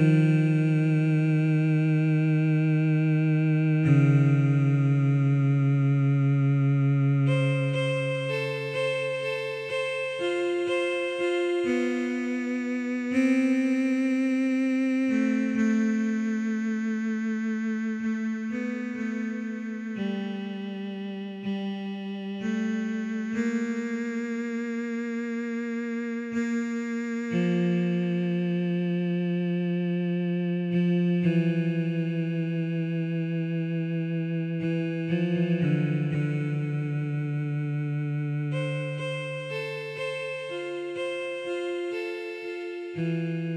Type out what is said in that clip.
Mm-hmm. Música